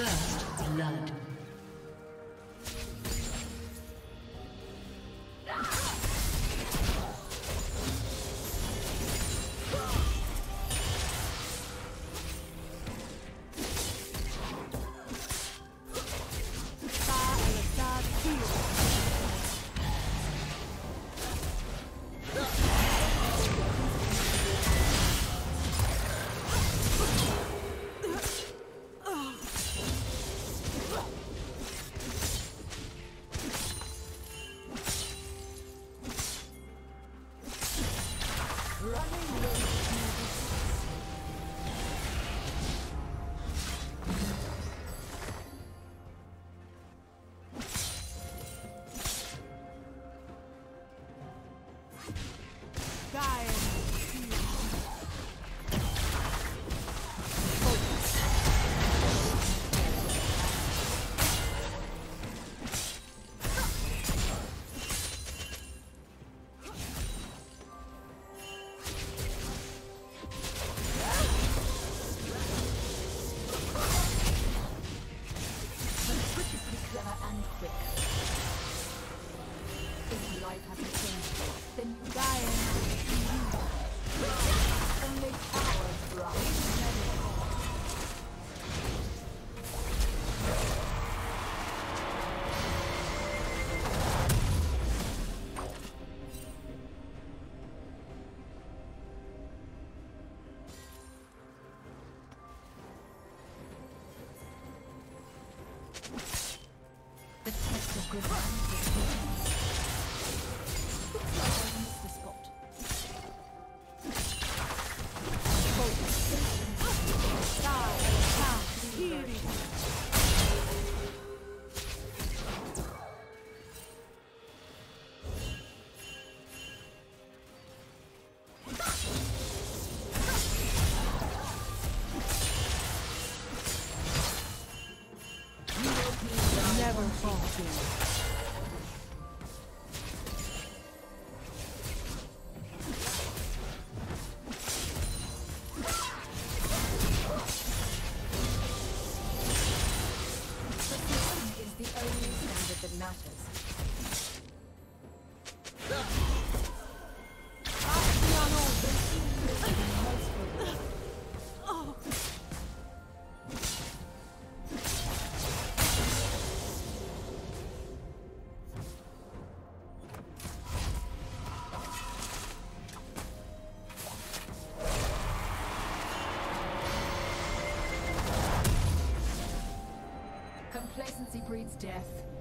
First blood. Good. Complacency breeds death.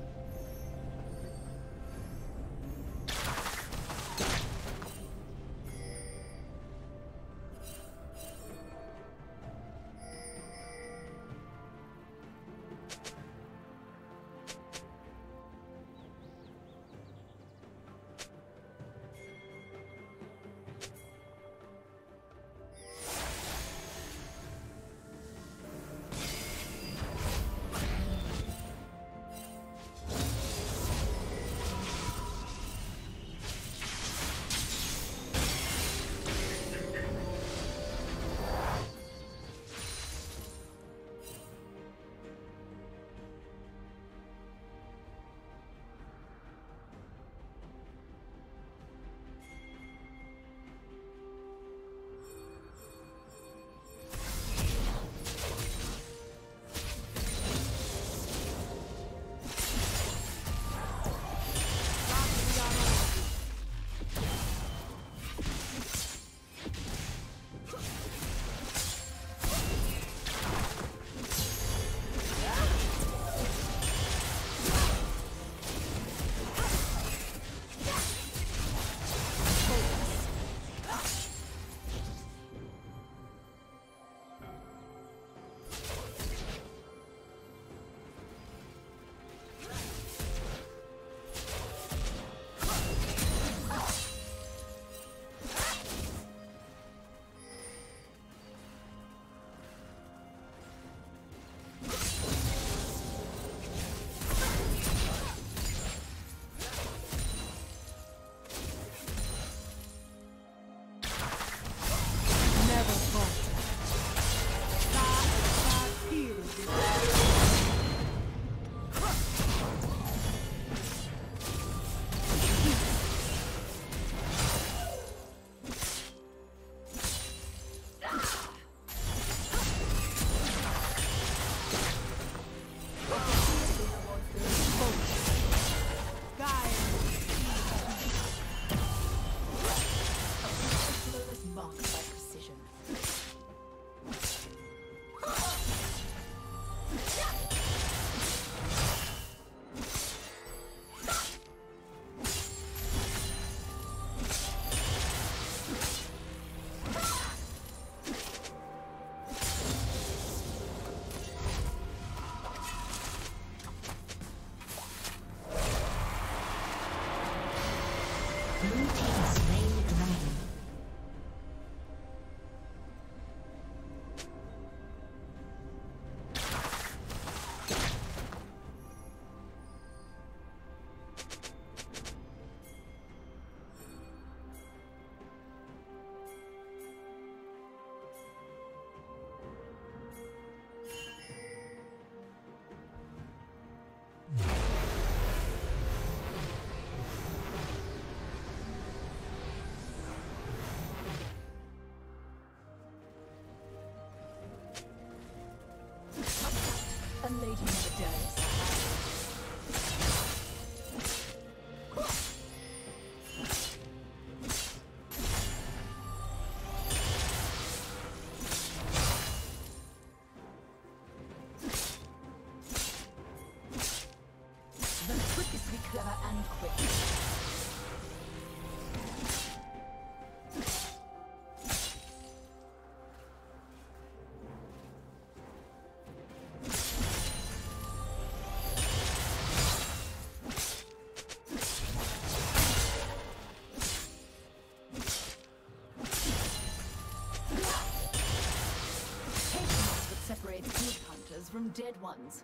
From dead ones.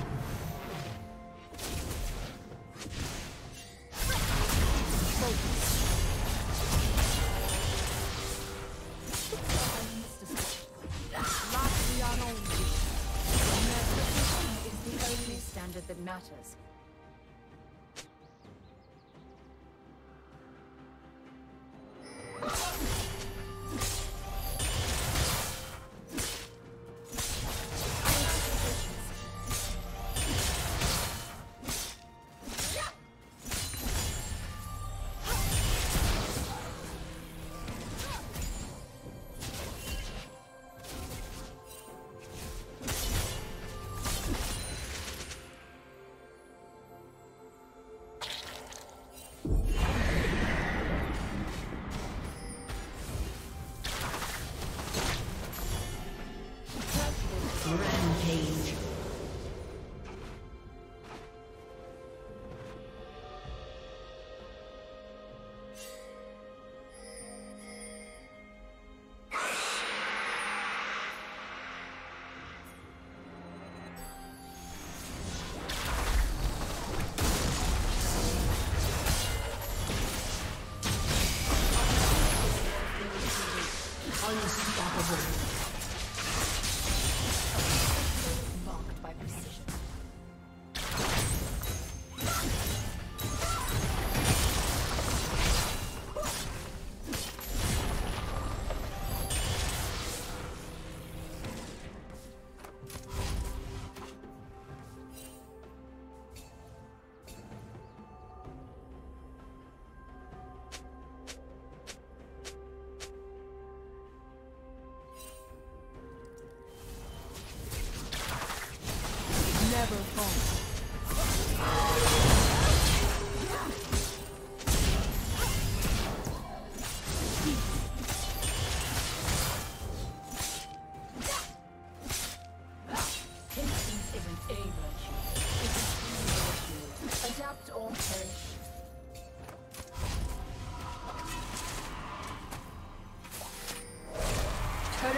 Matters.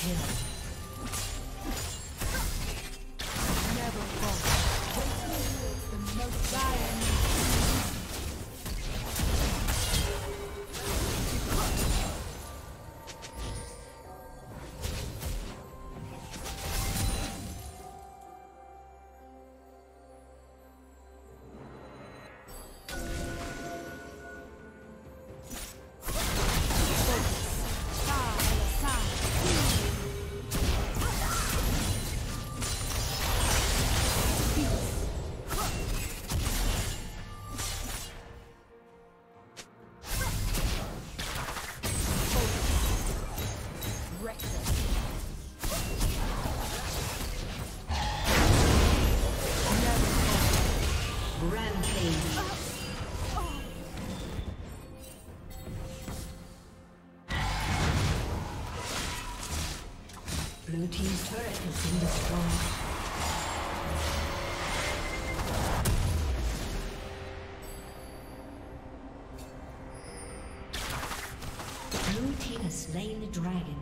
Kill. Has been destroyed. slain the dragon.